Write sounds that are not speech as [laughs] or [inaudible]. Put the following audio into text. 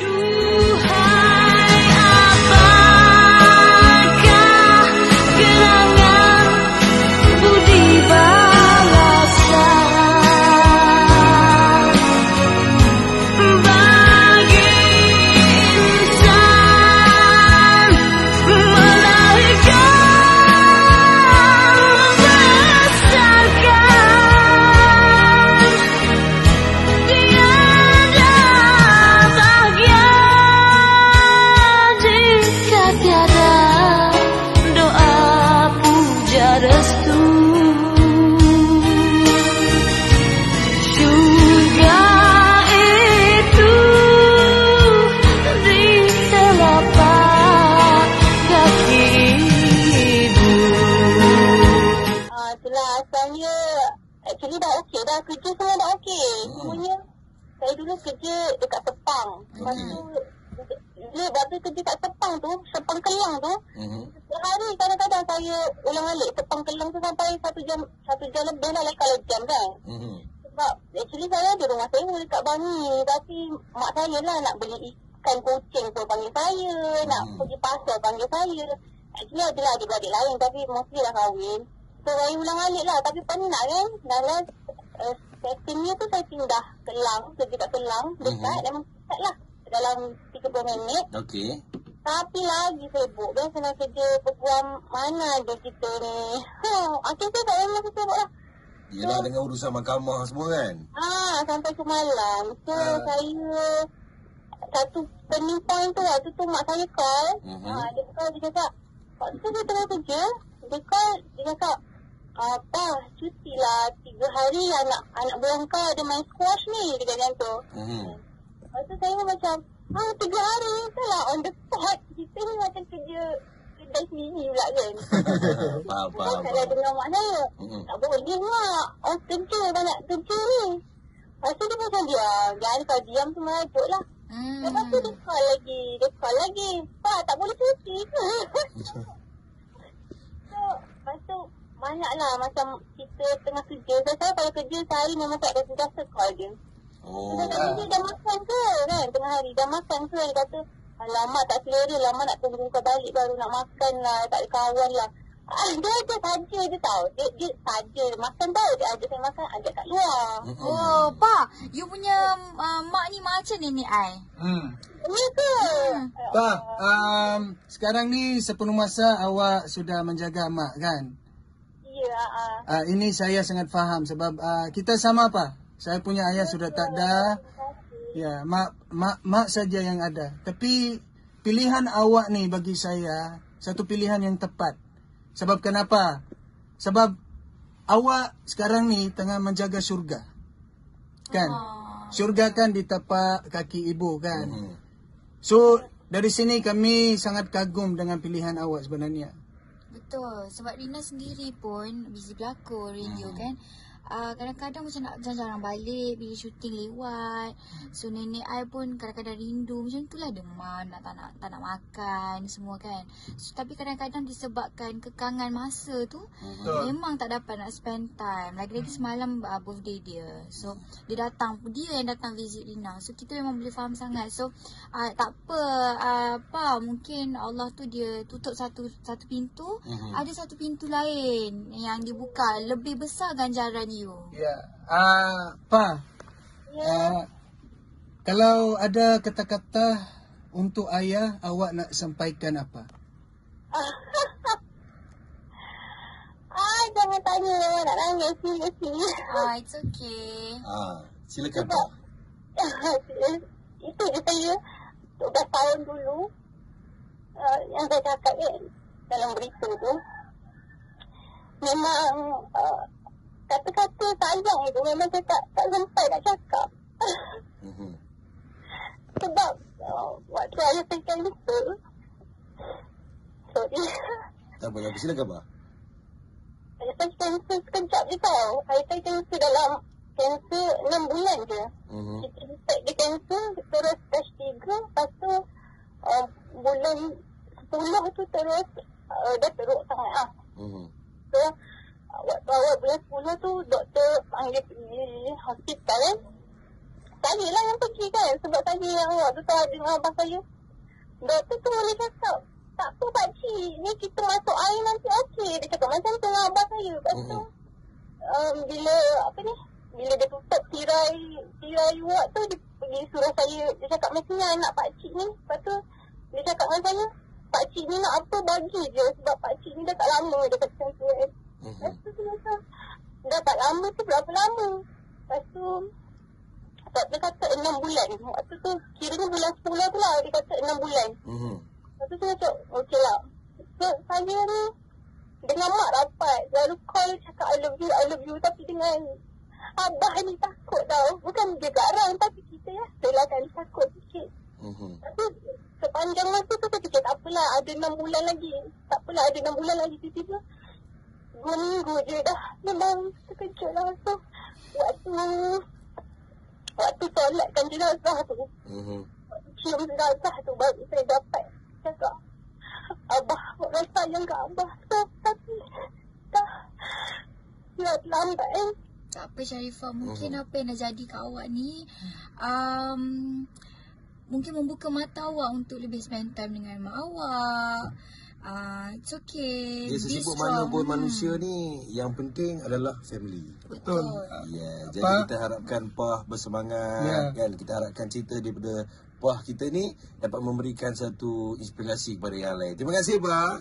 do. Actually dah okey dah kerja semua dah okey. Semuanya saya dulu kerja dekat Sepang. Lepas tu dia waktu kerja kat Sepang tu, Sepang Kelang tu, Mhm. sehari kadang-kadang saya ulang alik Sepang Kelang tu sampai satu jam satu jam lebih lah kalau jam kan. Mhm. Sebab actually saya ada rumah saya dekat Bangi tapi mak saya lah nak beli ikan kucing tu panggil saya, nak Hmm. pergi pasar panggil saya. Actually ada lah adik-adik lain tapi mostly dah kahwin. So saya ulang alik lah tapi penat kan. Dalam uh, settingnya tu saya pindah Kelang, kerja kat Kelang dekat memang dekat lah dalam 30 minit. Okey. Tapi lagi sibuk kan kena kerja peguam mana ada kita ni. Ha, akhirnya tak memang sibuk lah. Yelah dengan urusan mahkamah semua kan. Ah, sampai semalam. So, Ah. saya satu turning point tu waktu tu mak saya call. Ah, dia call dia cakap, waktu tu dia tengah kerja, dia call dia cakap, apa cuti lah tiga hari anak anak buang kau ada main squash ni dia kata macam tu. Mhm. Lepas tu saya macam, ah tiga hari tu lah on the spot. Kita ni macam kerja kedai sendiri pula kan. [laughs] Faham, faham. kalau dengar mak saya, Mhm. tak boleh mak. Orang kerja banyak kerja ni. Lepas tu dia macam diam. Jangan kau diam tu merajuk lah. Hmm. Lepas tu dia call lagi. Dia call lagi. Pak, tak boleh cuti ke? so, lepas tu banyak lah macam kita tengah kerja. So, saya kalau sehari memang tak ada sentiasa call dia. Oh. Dia dah makan ke kan tengah hari. Dah makan ke? Dia kata, alamak tak selera. Lama nak tunggu kau balik baru nak makan lah. Tak ada kawan lah. Ah, [laughs] dia ada saja je tau. Dia, dia saja makan tau. Dia ajak saya makan, ajak kat luar. Mhm. Oh, Pa, you punya uh, mak ni macam nenek I. Hmm. Ni ke? Pak, um, sekarang ni sepenuh masa awak sudah menjaga mak kan? Ah. Uh, ini saya sangat faham sebab uh, kita sama apa? Saya punya ayah sudah tak ada. Ya, mak mak mak saja yang ada. Tapi pilihan awak ni bagi saya satu pilihan yang tepat. Sebab kenapa? Sebab awak sekarang ni tengah menjaga syurga. Kan? Syurga kan di tapak kaki ibu kan? Mhm. So dari sini kami sangat kagum dengan pilihan awak sebenarnya. Betul. Sebab Rina sendiri pun busy berlakon radio kan. Uh, kadang-kadang macam nak jarang-jarang balik bila syuting lewat. So nenek I pun kadang-kadang rindu macam itulah demam nak tak nak tak nak makan semua kan. So, tapi kadang-kadang disebabkan kekangan masa tu Betul. memang tak dapat nak spend time. Lagi-lagi semalam uh, birthday dia. So dia datang dia yang datang visit Rina. So kita memang boleh faham sangat. So uh, tak apa uh, apa mungkin Allah tu dia tutup satu satu pintu Mhm. ada satu pintu lain yang dibuka lebih besar ganjaran you. Ya. Ah, pa. Ah, kalau ada kata-kata untuk ayah, awak nak sampaikan apa? [laughs] Ah, jangan tanya nak nangis seriously. Ah it's okay. Ah, silakan. [laughs] Itu je saya 12 tahun dulu uh, yang saya cakap kan dalam berita tu. Memang uh, kata-kata sayang itu memang saya tak, tak sempat nak cakap. Mhm. Sebab uh, waktu ayah saya cancel. Sorry. Tak apa, tak apa. Silakan Pak. Ayah saya cancel sekejap je tau. Ayah saya cancel dalam cancel 6 bulan je. Mhm. Kita decide dia cancel terus stage 3 lepas tu uh, bulan 10 tu terus uh, dia teruk sangat lah. Mhm. So uh, waktu awal bulan 10 tu doktor panggil pergi hospital kan. saya lah yang pergi kan. Sebab saya yang waktu tu ada dengan abang saya. Doktor tu boleh cakap, tak apa pakcik, ni kita masuk air nanti okey. Dia cakap macam tu dengan abang saya. Lepas tu, um, bila, apa ni, bila dia tutup tirai, tirai ward tu, dia pergi suruh saya, dia cakap macam ni anak pakcik ni. Lepas tu, dia cakap dengan saya, pakcik ni nak apa bagi je. Sebab pakcik ni dah tak lama, dia kata macam tu kan. Lepas tu dia dah tak lama tu berapa lama? Lepas tu, sebab dia kata enam bulan. Waktu tu, kiranya bulan 10 tu lah, dia kata enam bulan. Mhm. Lepas tu saya cakap, okey lah. So, saya ni, dengan mak rapat, lalu call cakap I love you, I love you. Tapi dengan abah ni takut tau. Bukan dia garang, tapi kita ya, relakan takut sikit. Mhm. Tapi sepanjang masa tu saya fikir tak apalah ada enam bulan lagi. Tak apalah ada enam bulan lagi tiba-tiba. Dua minggu je dah. Memang terkejut lah. So waktu waktu solatkan jenazah tu. Mhm. Waktu cium jenazah tu baru saya dapat cakap. Abah orang sayang kat Abah. So, tapi dah dah terlambat eh. Tak apa Sharifah, mungkin apa yang dah jadi kat awak ni um, mungkin membuka mata awak untuk lebih spend time dengan mak awak. Uh, it's okay. Dia sesibuk strong. mana pun Hmm. manusia ni, yang penting adalah family. Betul. Ya, Apa? jadi kita harapkan Pah bersemangat Ya. kan. Kita harapkan cerita daripada Pah kita ni dapat memberikan satu inspirasi kepada yang lain. Terima kasih Pah.